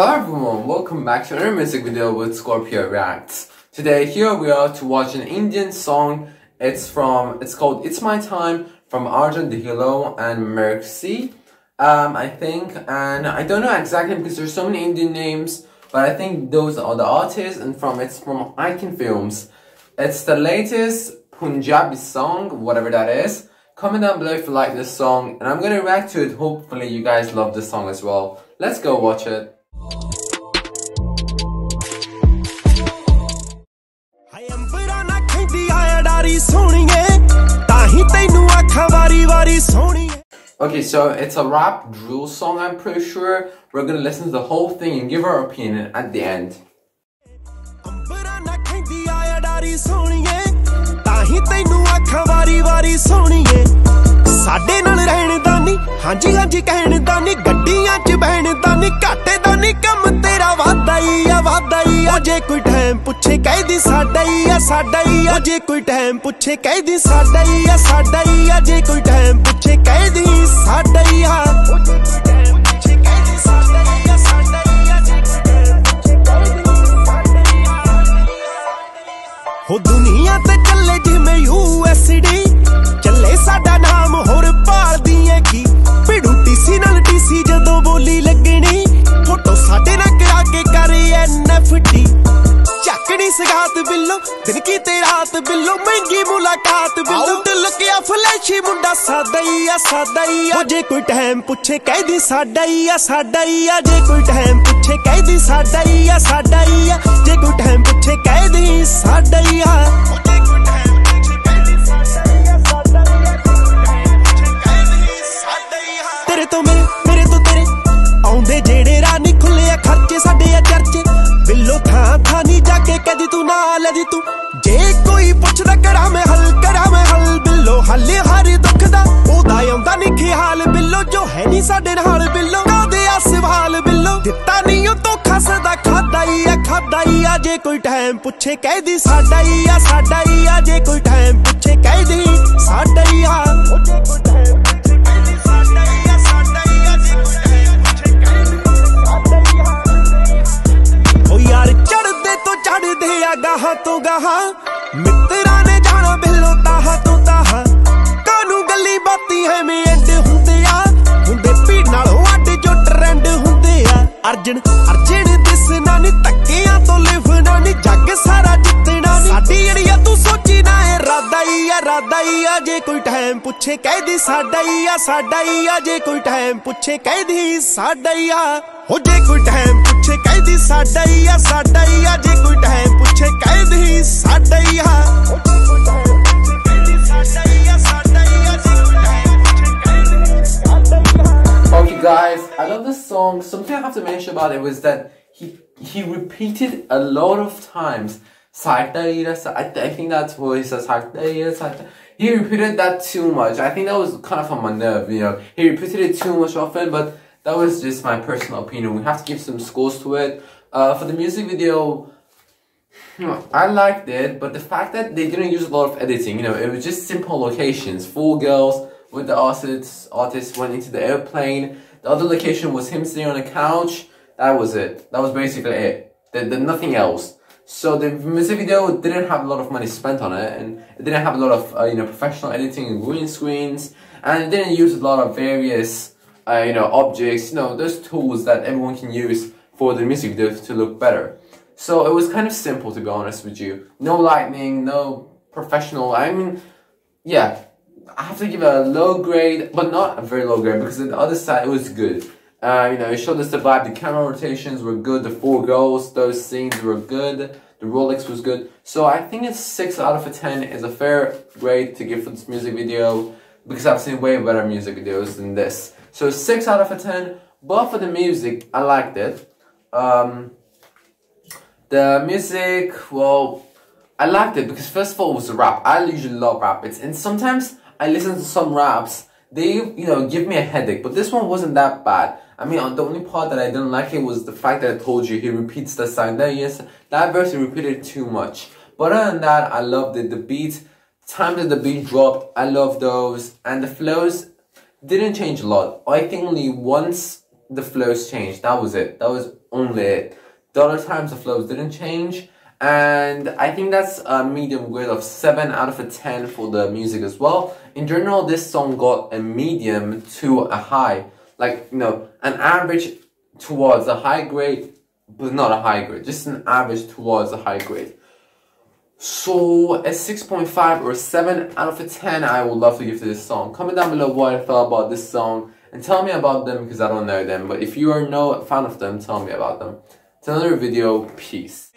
Hello everyone, welcome back to another music video with Scorpio Reacts. Today here we are to watch an Indian song. It's from, it's called It's My Time from Arjan Dhillon and Mxrci. Um, I think, and I don't know exactly because there's so many Indian names, but I think those are the artists and from, it's from Icon Films. It's the latest Punjabi song, whatever that is. Comment down below if you like this song, and I'm gonna react to it. Hopefully you guys love this song as well. Let's go watch it. Okay, so it's a rap drill song, I'm pretty sure. We're gonna listen to the whole thing and give our opinion at the end. ਸਾਡੇ ਨਾਲ ਰਹਿਣ ਦਾ ਨਹੀਂ ਹਾਂਜੀ ਹਾਂਜੀ ਕਹਿਣ ਦਾ ਨਹੀਂ ਗੱਡੀਆਂ 'ਚ ਬਹਿਣ ਦਾ ਨਹੀਂ ਘਾਟੇ ਦਾ ਨਹੀਂ ਕੰਮ ਤੇਰਾ ਵਾਦਾ ਹੀ ਆ ਵਾਦਾ ਹੀ ਆ ਜੇ ਕੋਈ ਟਾਈਮ ਪੁੱਛੇ ਕਹਿਦੀ ਸਾਡਾ ਹੀ ਆ ਸਾਡਾ ਹੀ ਆ ਜੇ ਕੋਈ ਟਾਈਮ ਪੁੱਛੇ ਕਹਿਦੀ, ਸਾਡਾ ਹੀ ਆ, ਸਾਡਾ ਹੀ ਆ, ਜੇ ਕੋਈ ਟਾਈਮ ਪੁੱਛੇ ਕਹਿਦੀ, ਸਾਡਾ ਹੀ ਆ। ਹੋ ਦੁਨੀਆ ਤੇ ਚੱਲੇ ਜਿਵੇਂ ਯੂਐਸਡੀ ਚੱਲੇ ਸਾਡਾ ਨਾਮ ਹੋਰ ਭਾਲਦੀ ਬਿੱਲੋ ਮਹਿੰਗੀ ਮੁਲਾਕਾਤ ਬਿੱਲੋ ਲੁਕਿਆ ਫਲੈਸ਼ੀ ਮੁੰਡਾ ਸਾਦਾ ਹੀ ਆ ਸਾਦਾ ਹੀ ਆ ਜੇ ਕੋਈ ਟਾਈਮ ਪੁੱਛੇ ਕਹਿਦੀ ਸਾਡਾ ਹੀ ਆ ਸਾਡਾ ਹੀ ਆ ਜੇ ਕੋਈ ਟਾਈਮ ਪੁੱਛੇ ਕਹਿਦੀ ਸਾਡਾ ਹੀ ਆ ਸਾਡਾ ਹੀ ਆ ਜੇ ਕੋਈ ਟਾਈਮ ਪੁੱਛੇ ਕਹਿਦੀ ਸਾਡਾ ਹੀ ਆ ਤੇਰੇ ਤੋਂ ਮੇਰੇ ਮੇਰੇ ਤੋਂ ਤੇਰੇ। ਆਉਂਦੇ ਜਿਹੜੇ ਰਾਹ ਨਹੀਂ ਖੁੱਲੇ ਆ ਖਰਚੇ ਸਾਡੇ ਆ ਚਰਚੇ। ਬਿੱਲੋ ਥਾਂ ਥਾਂ ਨਹੀਂ ਜਾ ਕੇ ਕਦੀ ਤੂੰ ਨਾ ਲੈਦੀ ਤੂੰ। ਕੋਈ ਪੁੱਛਦਾ ਕਰਾਂ ਮੈਂ ਹੱਲ ਕਰਾਂ ਮੈਂ ਹੱਲ? ਬਿੱਲੋ, ਹੱਲੇ ਹਰ ਦੁੱਖ ਦਾ ਉਹਦਾ ਆਉਂਦਾ ਨਹੀਂ ਖਿਆਲ ਬਿੱਲੋ, ਜੋ ਹੈ ਨਹੀਂ ਸਾਡੇ ਨਾਲ, ਬਿੱਲੋ ਕਾਦੇ ਆ ਸਵਾਲ। ਬਿੱਲੋ, ਦਿੱਤਾ ਨਹੀਂ ਉਹ ਧੋਖਾ ਸਦਾ ਖਾਦਾ ਹੀ ਆ, ਖਾਦਾ ਹੀ ਆ, ਜੇ ਕੋਈ ਟਾਈਮ ਪੁੱਛੇ ਕਹਿਦੀ, ਸਾਡਾ ਹੀ ਆ, ਸਾਡਾ ਹੀ ਆ, ਜੇ ਕੋਈ ਟਾਈਮ ਪੁੱਛੇ ਕਹਿਦੀ, ਸਾਡਾ ਹੀ ਆ। ਚੜਦੇ ਆ, ਗਾਹਾਂ ਤੋਂ ਗਾਹਾਂ। ਮਿੱਤਰਾਂ ਨੇ ਜਾਣਾ ਬਿੱਲੋ ਤਾਹਾ ਤੋਂ ਤਾਹਾ। ਕਾਨੂੰ ਗੱਲੀ ਬਾਤੀ ਹੈ ਐਂਡ ਹੁੰਦੇ ਆ? ਹੁੰਦੇ ਪੀ ਨਾਲੋਂ ਅੱਡ ਜੋ ਟ੍ਰੈਂਡ ਹੁੰਦੇ ਆ। ਅਰਜਨ ਅਰਜਨ ਦਿਸਣਾ ਨਹੀਂ ਤੱਕਿਆਂ ਤੋਂ ਲਿਵਣਾ ਨਹੀਂ ਜੱਗ ਸਾਰਾ ਜਿੱਤਣਾ ਨਹੀਂ ਸਾਡੀ ਅੜੀਆ ਤੂੰ ਸੋਚੀ ਨਾ, ਇਹ ਰਾਦਾ ਹੀ ਆ, ਰਾਦਾ ਹੀ ਆ। ਜੇ ਕੋਈ ਟਾਈਮ ਪੁੱਛੇ ਕਹਿਦੀ ਸਾਡਾ ਹੀ ਆ, ਸਾਡਾ ਹੀ ਆ। ਜੇ ਕੋਈ ਟਾਈਮ ਪੁੱਛੇ ਕਹਿ ਕਹਿਦੀ ਸਾਡਾ ਹੀ ਆ। ਹੋ ਜੇ ਕੋਈ ਟਾਈਮ ਪੁੱਛੇ ਕਹਿਦੀ ਸਾਡਾ ਹੀ ਆ, ਸਾਡਾ ਹੀ ਆ। ਜੇ ਕੋਈ ਟਾਈਮ ਪੁੱਛੇ ਕਹਿਦੀ ਸਾਡਾ ਹੀ ਆ Okay guys, I love this song. Something I have to mention about it was that he he repeated a lot of times. I think that's what he says. He repeated that too much. I think that was kind of on my nerve, you know. He repeated it too much often, but that was just my personal opinion. We have to give some scores to it. Uh, for the music video, I liked it, but the fact that they didn't use a lot of editing, you know, it was just simple locations. Four girls with the artists, artists went into the airplane. The other location was him sitting on a couch. That was it. That was basically it. There, there, nothing else. So the music video didn't have a lot of money spent on it, and it didn't have a lot of uh, you know professional editing and green screens, and it didn't use a lot of various uh, you know, objects, you know, those tools that everyone can use for the music video to look better. So it was kind of simple to be honest with you. No lightning, no professional, I mean, yeah, I have to give a low grade, but not a very low grade because the other side it was good. Uh, you know, it showed us the vibe, the camera rotations were good, the four goals, those scenes were good, the Rolex was good. So I think it's 6 out of a 10 is a fair grade to give for this music video because I've seen way better music videos than this. So 6 out of a 10. But for the music, I liked it. Um, the music, well, I liked it because first of all it was a rap. I usually love rap. And sometimes I listen to some raps, they, you know, give me a headache. But this one wasn't that bad. I mean, uh, the only part that I didn't like it was the fact that I told you he repeats the song. That yes, that verse he repeated too much. But other than that, I loved it. The beat, time that the beat dropped, I love those. And the flows, didn't change a lot. I think only once the flows changed. That was it. That was only it. The other times the flows didn't change. And I think that's a medium grade of 7 out of a 10 for the music as well. In general, this song got a medium to a high. Like, you know, an average towards a high grade, but not a high grade. Just an average towards a high grade. So a 6.5 or 7 out of a 10 I would love to give to this song. Comment down below what I thought about this song and tell me about them because I don't know them. But if you are no fan of them, tell me about them to another video. Peace.